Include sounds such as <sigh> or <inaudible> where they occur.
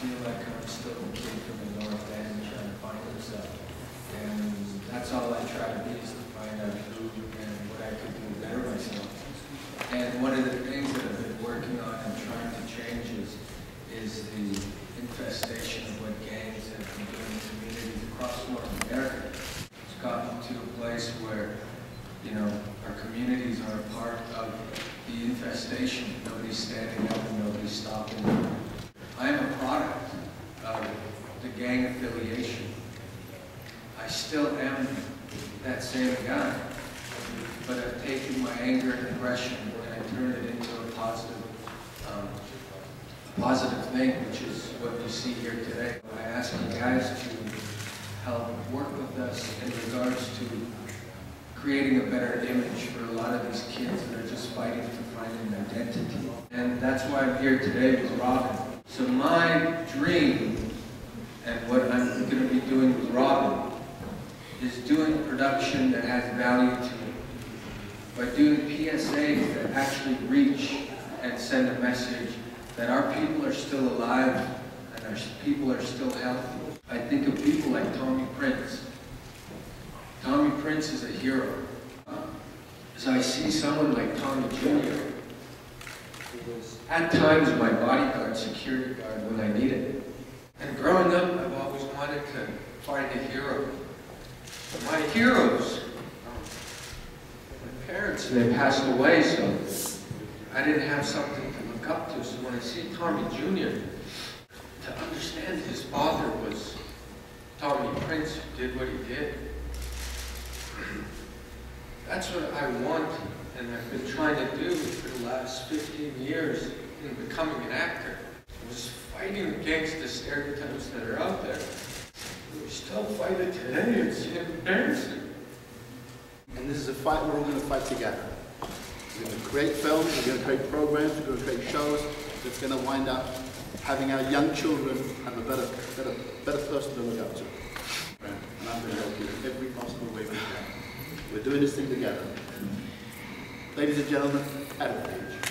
feel like I'm still a kid from the North End trying to find himself. And that's all I try to be is to find out who and what I could do better myself. And one of the things that I've been working on and trying to change is, is the infestation of what gangs have been doing in communities across North America. It's gotten to a place where, you know, our communities are a part of the infestation. Nobody's standing up and nobody's stopping them. I am a product of the gang affiliation. I still am that same guy, but I've taken my anger and aggression and I turned it into a positive, um, a positive thing, which is what you see here today. I ask you guys to help work with us in regards to creating a better image for a lot of these kids that are just fighting to find an identity. And that's why I'm here today with Robin. So my dream and what I'm going to be doing with Robin is doing production that has value to me. By doing PSAs that actually reach and send a message that our people are still alive and our people are still healthy. I think of people like Tommy Prince. Tommy Prince is a hero. As I see someone like Tommy Jr., at times my bodyguard, security guard when I needed it. And growing up, I've always wanted to find a hero. But my heroes, my parents, they passed away, so I didn't have something to look up to. So when I see Tommy Jr., to understand his father was Tommy Prince, who did what he did. <clears throat> That's what I want, and I've been trying to do for the last 15 years in becoming an actor. Was fighting against the stereotypes that are out there. We still fight it today. It's embarrassing. And this is a fight we're all going to fight together. We're going to create films, we're going to create programs, we're going to create shows that's going to wind up having our young children have a better, better, better person to look up to. And I'm going to help you in every possible way we can. We're doing this thing together. Ladies and gentlemen, Adam.